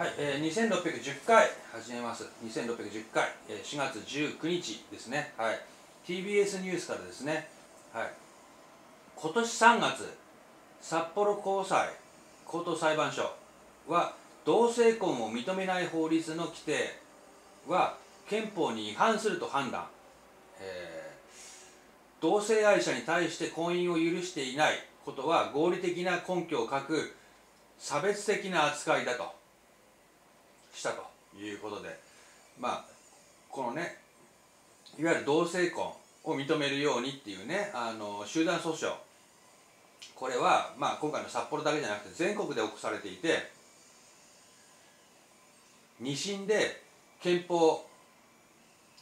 はい、えー、2610回始めます。2610回、えー、4月19日ですね。はい。TBS ニュースからですね。はい。今年3月札幌高裁高等裁判所は同性婚を認めない法律の規定は憲法に違反すると判断、えー、同性愛者に対して婚姻を許していないことは合理的な根拠を欠く差別的な扱いだと。したということでまあこのねいわゆる同性婚を認めるようにっていうねあの集団訴訟これは、まあ、今回の札幌だけじゃなくて全国で起こされていて2審で憲法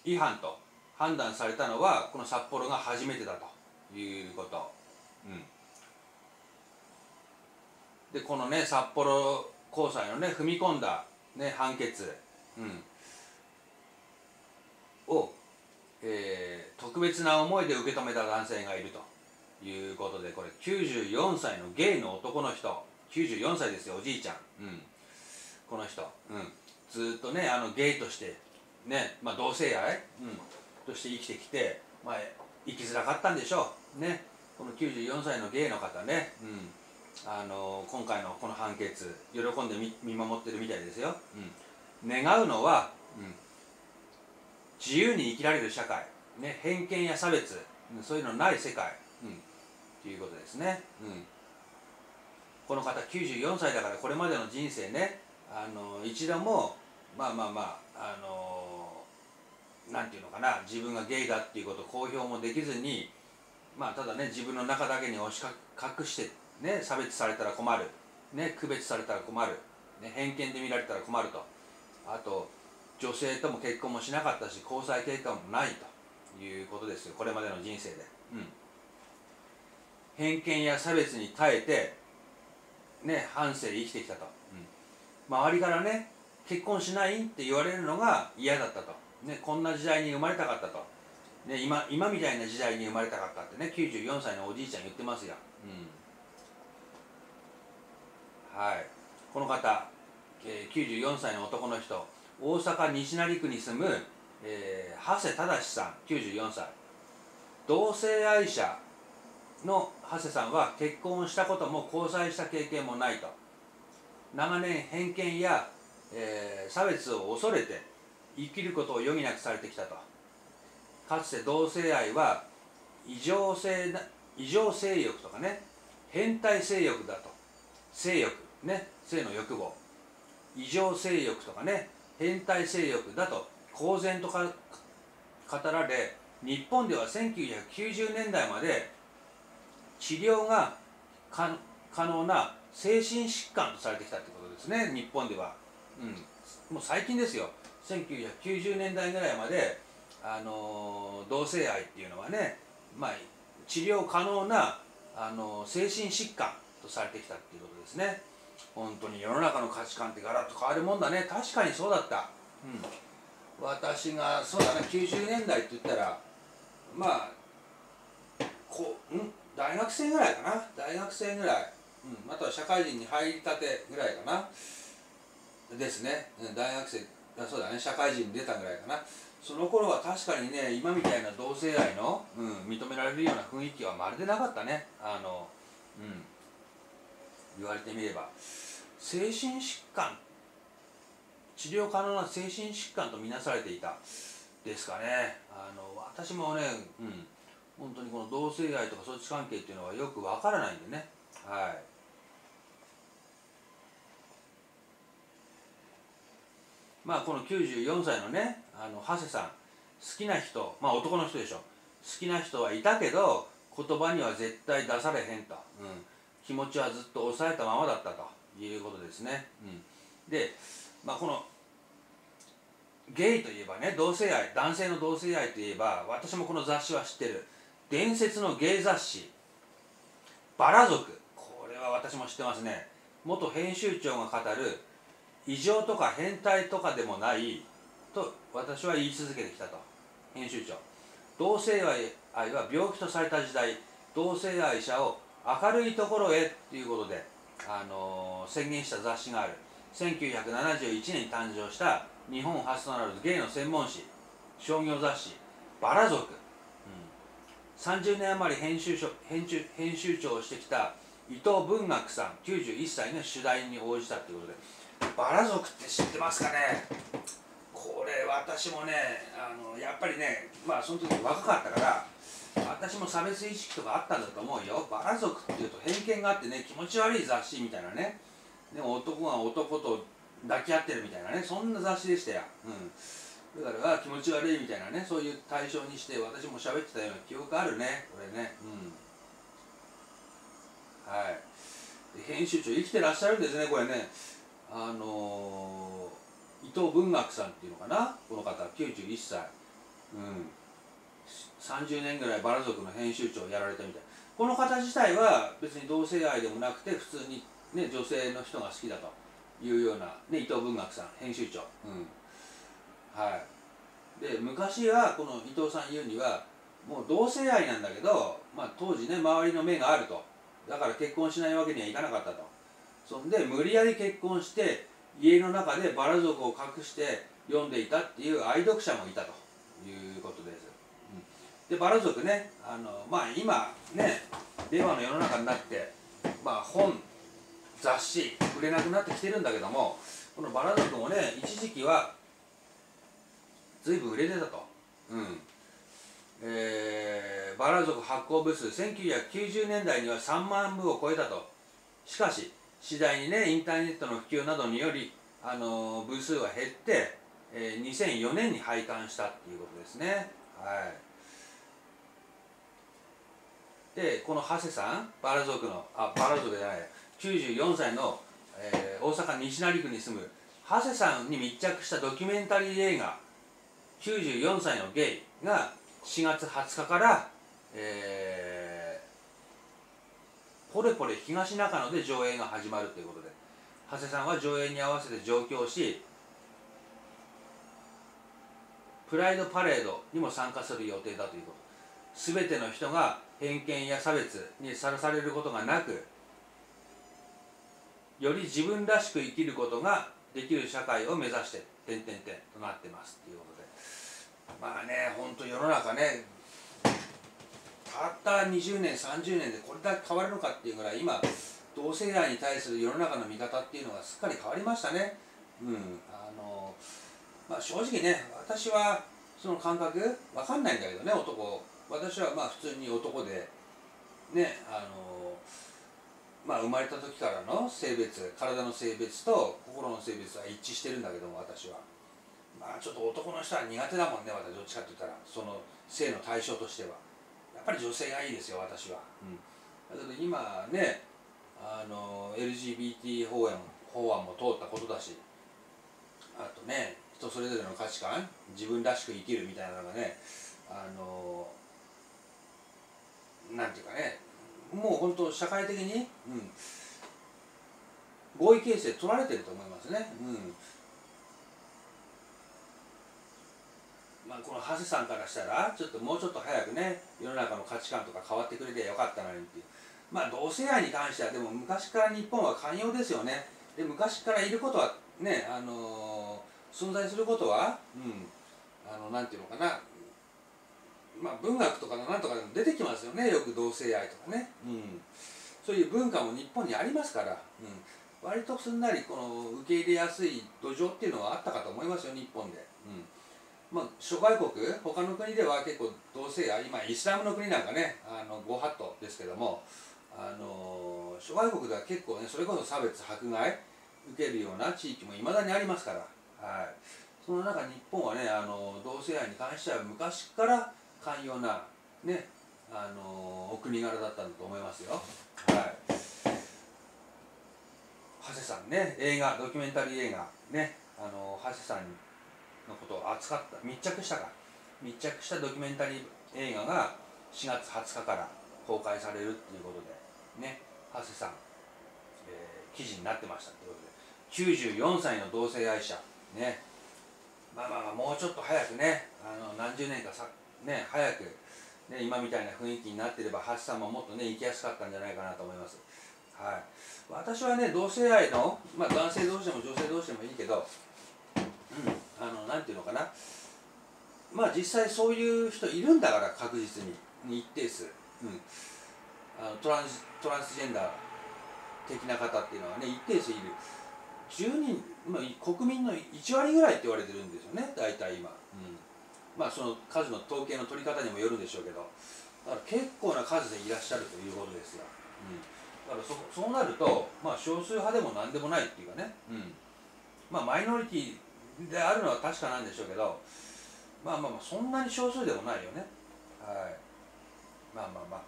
違反と判断されたのはこの札幌が初めてだということ。うんでこのね札幌高裁のね踏み込んだ、ね、判決、うん、を、えー、特別な思いで受け止めた男性がいるということでこれ94歳のゲイの男の人。94歳ですよおじいちゃん、うん、この人、うん、ずっとねあのゲイとしてね、まあ、同性愛、うん、として生きてきて、まあ、生きづらかったんでしょう。ね。この94歳のゲイの方ね、うん。あの今回のこの判決喜んで見守ってるみたいですよ、うん、願うのは、うん、自由に生きられる社会、ね、偏見や差別、そういうのない世界、うん、ということですね、うん、この方94歳だからこれまでの人生ねあの一度もまあまあまああのなんていうのかな自分がゲイだっていうことを公表もできずにまあただね自分の中だけに押し隠してね、差別されたら困る、ね、区別されたら困る、ね、偏見で見られたら困ると。あと女性とも結婚もしなかったし交際経過もないということですよ。これまでの人生で、うん、偏見や差別に耐えてね半生生きてきたと、うん、周りからね結婚しないって言われるのが嫌だったと、ね、こんな時代に生まれたかったと、ね、今今みたいな時代に生まれたかったってね94歳のおじいちゃん言ってますよ、うん。はい、この方、えー、94歳の男の人。大阪西成区に住む、えー、長谷忠さん94歳。同性愛者の長谷さんは結婚したことも交際した経験もないと。長年偏見や、えー、差別を恐れて生きることを余儀なくされてきたと。かつて同性愛は異常性異常性欲とかね変態性欲だと。性欲。ね性の欲望異常性欲とかね変態性欲だと公然とか語られ日本では1990年代まで治療が可能な精神疾患とされてきたってことですね日本では、うん、もう最近ですよ。1990年代ぐらいまで、あの同性愛っていうのはね、まあ、治療可能な、あの精神疾患とされてきたっていうことですね。本当に世の中の価値観ってガラッと変わるもんだね。確かにそうだった、うん、私がそうだな。90年代って言ったらまあこうん？大学生ぐらいかな。大学生ぐらい、うん、あとは社会人に入りたてぐらいかな。ですね。大学生そうだね。社会人に出たぐらいかな。その頃は確かにね今みたいな同性愛の、うん、認められるような雰囲気はまるでなかったね。あのうん言われてみれば精神疾患治療可能な精神疾患とみなされていたですかね。あの私もね、うん、本当にこの同性愛とかそっち関係っていうのはよくわからないんでね。はい。まあこの94歳のねあの長谷さん好きな人まあ男の人でしょ。好きな人はいたけど言葉には絶対出されへんと、うん、気持ちはずっと抑えたままだったということですね。うん、で、まあ、このゲイといえばね同性愛男性の同性愛といえば私もこの雑誌は知ってる。伝説のゲイ雑誌「バラ族」これは私も知ってますね。元編集長が語る異常とか変態とかでもないと私は言い続けてきたと。編集長。同性愛は病気とされた時代。同性愛者を明るいところへっていうことで、あの、宣言した雑誌がある。1971年に誕生した日本初となるゲイの専門誌商業雑誌「バラ族」うん、30年余り編集編集編集長をしてきた伊藤文学さん91歳の取材に応じたということでバラ族って知ってますかね？これ私もねあのやっぱりねまあその時若かったから私も差別意識とかあったんだと思うよ。バラ族っていうと偏見があってね気持ち悪い雑誌みたいなね。でも男が男と抱き合ってるみたいなね。そんな雑誌でしたよ、うん、だから気持ち悪いみたいなね。そういう対象にして私も喋ってたような記憶あるね。これね。うん。はい。編集長生きてらっしゃるんですねこれね。あのー、伊藤文学さんっていうのかな？この方91歳。うん。30年ぐらいバラ族の編集長をやられたみたい。この方自体は別に同性愛でもなくて普通に、ね、女性の人が好きだというような、ね、伊藤文学さん編集長、うん。はい。で昔はこの伊藤さん言うにはもう同性愛なんだけど、まあ、当時ね周りの目があると。だから結婚しないわけにはいかなかったと。そんで無理やり結婚して家の中でバラ族を隠して読んでいたっていう愛読者もいたということででバラ族ねあのまあ今ね令和の世の中になってまあ本雑誌売れなくなってきてるんだけどもこのバラ族もね一時期は随分売れてたと。うん。えー、バラ族発行部数1990年代には3万部を超えたと。しかし次第にねインターネットの普及などによりあの部数は減って、えー、2004年に廃刊したっていうことですね。はい。でこの長谷さんバラ族のあバラ族じゃない94歳の、えー、大阪西成区に住む長谷さんに密着したドキュメンタリー映画「94歳のゲイ」が4月20日から、えー、ポレポレ東中野で上映が始まるということで長谷さんは上映に合わせて上京しプライドパレードにも参加する予定だということ全ての人が偏見や差別にさらされることがなくより自分らしく生きることができる社会を目指して点々点となってますっていうことで。まあね本当世の中ねたった20年30年でこれだけ変わるのかっていうぐらい今同性愛に対する世の中の見方っていうのがすっかり変わりましたね。うんあのまあ正直ね私はその感覚わかんないんだけどね男。私はまあ普通に男でねあのまあ、生まれた時からの性別体の性別と心の性別は一致してるんだけども私は。まあちょっと男の人は苦手だもんね私どっちかって言ったら。その性の対象としては。やっぱり女性がいいですよ私は、うん、だけど今ねあの LGBT 法案法案も通ったことだしあとね人それぞれの価値観自分らしく生きるみたいなのがねあのなんていうかね。もう本当社会的に、うん、合意形成取られてると思いますね。うん。まあ、この長谷さんからしたらちょっともうちょっと早くね世の中の価値観とか変わってくれてよかったのにっていう。まあ同性愛に関してはでも昔から日本は寛容ですよね。で昔からいることはねあのー、存在することはうん。あのなんていうのかな。まあ、文学とかなんとかでも出てきますよね。よく同性愛とかね、うん、そういう文化も日本にありますから、うん、割とすんなりこの受け入れやすい土壌っていうのはあったかと思いますよ日本で、うん。まあ、諸外国他の国では結構同性愛今イスラムの国なんかねあのご法度ですけどもあの諸外国では結構ねそれこそ差別迫害受けるような地域もいまだにありますから、はい、その中日本はねあの同性愛に関しては昔から寛容なねあのお国柄だったんだと思いますよ。はい。長谷さんね映画ドキュメンタリー映画ねあの長谷さんのことを扱った密着したか。密着したドキュメンタリー映画が4月20日から公開されるっていうことでね長谷さん、えー、記事になってましたっていうことで。94歳の同性愛者ね。まあまあまあもうちょっと早くねあの何十年かさね早く、ね、今みたいな雰囲気になってれば橋さんももっとね行きやすかったんじゃないかなと思います。はい、私はね同性愛の、まあ、男性同士でも女性同士でもいいけど、うん、あのなんていうのかな。まあ実際そういう人いるんだから確実に一定数、うん、あのトランストランスジェンダー的な方っていうのはね一定数いる。10人、まあ、国民の1割ぐらいって言われてるんですよね大体今、うん、まあその数の統計の取り方にもよるんでしょうけどだから結構な数でいらっしゃるということですよ、うん、だからそそうなると、まあ、少数派でも何でもないっていうかね、うん。まあ、マイノリティであるのは確かなんでしょうけどまあまあまあそんなに少数でもないよね。はい。まあまあまあ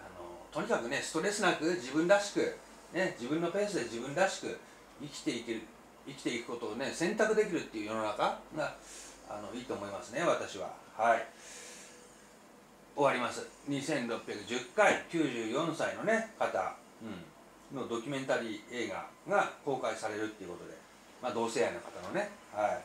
あのとにかくねストレスなく自分らしく、ね、自分のペースで自分らしく生きていける生きていくことをね選択できるっていう世の中があのいいと思いますね私は。はい。終わります。2610回94歳のね方、うん、のドキュメンタリー映画が公開されるっていうことで、まあ、同性愛の方のね。はい。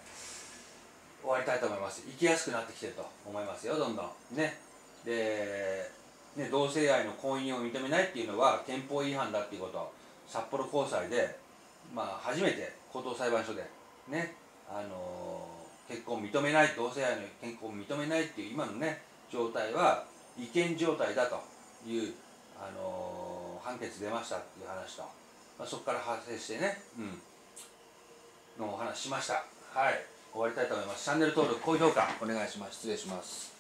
終わりたいと思います。生きやすくなってきてると思いますよどんどん。ね。でね同性愛の婚姻を認めないっていうのは憲法違反だっていうこと。札幌高裁でまあ、初めて高等裁判所でね、あのー、結婚を認めない同性愛の結婚を認めないっていう今のね状態は違憲状態だという、あのー、判決出ましたっていう話と、まあ、そこから発生してね、うん、のお話しました。はい。終わりたいと思います。チャンネル登録高評価お願いします。失礼します。